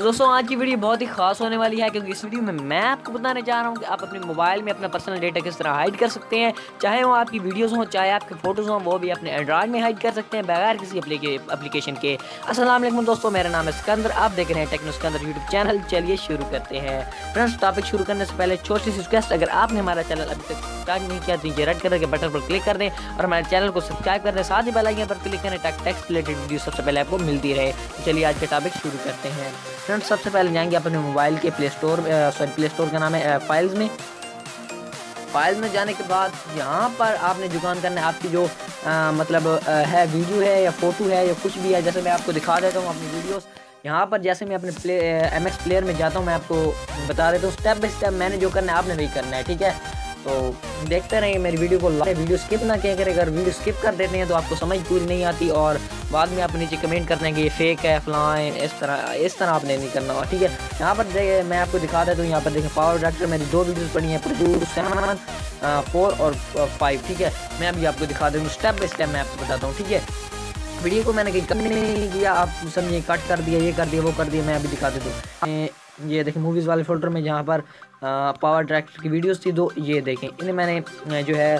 تو دوستوں آج کی ویڈیو بہت ہی خاص ہونے والی ہے کیونکہ اس ویڈیو میں میں آپ کو بتانے چاہ رہا ہوں کہ آپ اپنے موبائل میں اپنا پرسنل ڈیٹا کس طرح ہائڈ کر سکتے ہیں۔ چاہے وہ آپ کی ویڈیوز ہوں، چاہے آپ کے فوٹوز ہوں، وہ بھی اپنے اینڈرائڈ میں ہائڈ کر سکتے ہیں بغیر کسی اپلیکیشن کے۔ السلام علیکم دوستوں میرا نام ہے سکندر آپ دیکھ رہے ہیں ٹیکنو سکندر یوٹیوب چینل چلیے شروع کرتے ہیں۔ فرینڈس ٹاپک شروع کرنے سے پہلے چھوٹی سی ریکویسٹ اگر آپ نے ہمارا چینل ابھی تک اسٹارٹ نہیں کیا تو یہ ریڈ کلر کے بٹن پر کلک کر دیں اور ہمارے چینل کو سبسکرائب کر دیں۔ ساتھ ہی بلائیاں پر کلک کریں تاکہ ٹیکسٹ ریلیٹڈ ویڈیو سب سے پہلے آپ کو ملتی رہے۔ چلیے آج کے ٹاپک شروع کرتے ہیں۔ فرینڈ سب سے پہلے جائیں گے اپنے موبائل کے play store sorry play store کا نام ہے؟ فائلز میں۔ فائلز میں جانے کے بعد یہاں پر آپ نے دکان کرنا ہے، آپ کی جو مطلب ہے، ویڈیو ہے یا فوٹو ہے یا کچھ بھی ہے، جیسے میں آپ کو دکھا دیتا ہوں اپنی ویڈیوز، یہاں پر جیسے میں اپنے پلے ایم ایکس پلیئر میں جاتا ہوں، میں آپ کو بتا دیتا ہوں اسٹیپ بائی اسٹیپ میں نے جو کرنا ہے، آپ نے وہی کرنا ہے، ٹھیک ہے؟ تو دیکھتے رہیں میری ویڈیو کو ویڈیو سکپ نہ کیا کرے، اگر ویڈیو سکپ کر دیتے ہیں تو آپ کو سمجھ پوری نہیں آتی اور بعد میں آپ نیچے کمنٹ کرتے ہیں کہ یہ فیک ہے فلائیں اس طرح اس طرح آپ نے نہیں کرنا ہوا ٹھیک ہے؟ یہاں پر میں آپ کو دکھا دیتا ہوں، یہاں پر دیکھیں پاور ڈاکٹر میری دو ویڈیوز پڑھی ہیں پردور سیون فور اور فائیو ٹھیک ہے؟ میں ابھی آپ کو دکھا دوں اسٹیپ بائی اسٹیپ میں آپ کو بتاتا ہوں، ٹھیک ہے؟ ویڈیو کو میں نے کہیں کمی نہیں کیا، آپ سمجھے کٹ کر دیا، یہ کر دیا، وہ کر دیا، میں ابھی دکھا دیتا ہوں۔ یہ دیکھیں موویز والے فولڈر میں جہاں پر پاور ٹریکٹر کی ویڈیوز تھی، دو یہ دیکھیں۔ انہیں میں نے جو ہے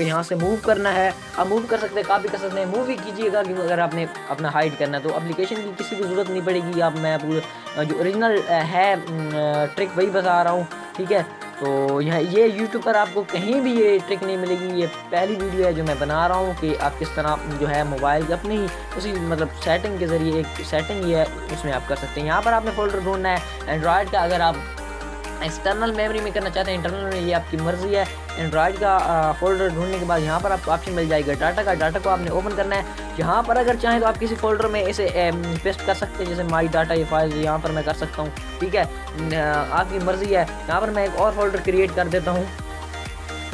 یہاں سے موو کرنا ہے۔ آپ موو کر سکتے ہیں کافی کر سکتے ہیں۔ موو بھی کیجیے گا اگر آپ نے اپنا ہائڈ کرنا ہے، تو اپلیکیشن کی کسی کو ضرورت نہیں پڑے گی۔ آپ میں جو اوریجنل ہے ٹرک وہی بتا رہا ہوں۔ ٹھیک ہے؟ تو یہ یوٹیوب پر آپ کو کہیں بھی یہ ٹرک نہیں ملے گی، یہ پہلی ویڈیو ہے جو میں بنا رہا ہوں کہ آپ کس طرح جو ہے موبائل کے اپنے ہی اسی مطلب سیٹنگ کے ذریعے ایک سیٹنگ یہ ہے اس میں آپ کر سکتے ہیں۔ یہاں پر آپ نے فولڈر ڈھونڈنا ہے اینڈرائڈ کا اگر آپ ایکسٹرنل میموری میں کرنا چاہتے ہیں انٹرنل میں یہ آپ کی مرضی ہے اینڈرائڈ کا فولڈر ڈھونڈنے کے بعد یہاں پر آپ کو آپشن مل جائے گا. ڈاٹا کا ڈاٹا کو آپ نے اوپن کرنا ہے. یہاں پر اگر چاہیں تو آپ کسی فولڈر میں اسے پیسٹ کر سکتے ہیں، جیسے مائی ڈاٹا یہ فائل یہاں پر میں کر سکتا ہوں. ٹھیک ہے؟ آپ کی مرضی ہے. یہاں پر میں ایک اور فولڈر کریٹ کر دیتا ہوں.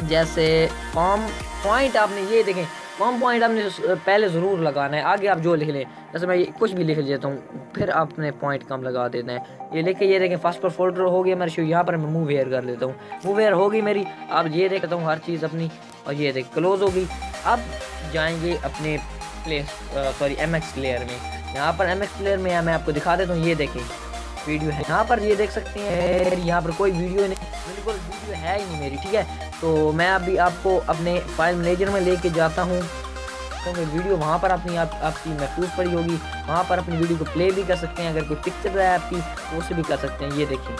جیسے فارم پوائنٹ آپ نے یہ دیکھیں. کام پوائنٹ آپ نے uh, پہلے ضرور لگانا ہے، آگے آپ جو لکھ لیں۔ جیسے میں کچھ بھی لکھ لیتا ہوں، پھر آپ نے پوائنٹ کم لگا دیتے ہیں یہ لکھ کے یہ دیکھیں فسٹ پر فولڈر ہو گیا میرے شو یہاں پر میں موو ویئر کر لیتا ہوں۔ موو ویئر ہوگی میری اب یہ دیکھتا ہوں، ہر چیز اپنی۔ اور یہ دیکھ کلوز ہوگی۔ اب جائیں گے اپنے play sorry M X player میں۔ یہاں پر ایم ایکس پلیئر میں میں آپ کو دکھا دیتا ہوں، یہ دیکھیں۔ ویڈیو ہے، یہاں پر یہ دیکھ سکتے ہیں، یہاں پر کوئی ویڈیو نہیں، بالکل ویڈیو ہے ہی نہیں میری، ٹھیک ہے؟ تو میں ابھی آپ کو اپنے فائل مینیجر میں لے کے جاتا ہوں، کیونکہ ویڈیو وہاں پر اپنی آپ کی محفوظ پڑی ہوگی، وہاں پر اپنی ویڈیو کو پلے بھی کر سکتے ہیں، اگر کوئی پکچر ہے آپ کی، تو اسے بھی کر سکتے ہیں، یہ دیکھیں۔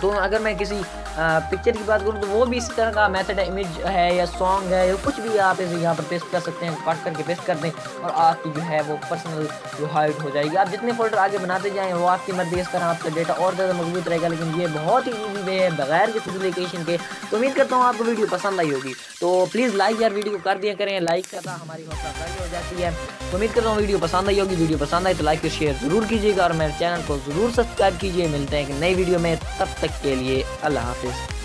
تو اگر میں کسی پکچر کی بات کروں تو وہ بھی اسی طرح کا میتھڈ ہے امیج ہے یا سانگ ہے یا کچھ بھی آپ اسے یہاں پر پیسٹ کر سکتے ہیں کٹ کر کے پیسٹ کر دیں اور آپ کی جو ہے وہ پرسنل جو ہائٹ ہو جائے گی۔ آپ جتنے فولڈر آگے بناتے جائیں وہ آپ کی مرضی اس طرح آپ کا ڈیٹا اور زیادہ مضبوط رہے گا، لیکن یہ بہت ہی ایزی وے ہے بغیر کسی اپلیکیشن کے۔ تو امید کرتا ہوں آپ کو ویڈیو پسند آئی ہوگی۔ تو پلیز لائک یار ویڈیو کو کر دیا کریں لائک کرنا ہماری حوصلہ افزائی ہو جاتی ہے۔ تو امید کرتا ہوں ویڈیو پسند آئی ہوگی۔ ویڈیو پسند آئی تو لائک اور شیئر ضرور کیجیے گا اور میرے چینل کو ضرور سبسکرائب کیجیے۔ ملتے ہیں کہ نئی ویڈیو میں، تب تک کے لیے اللہ حافظ۔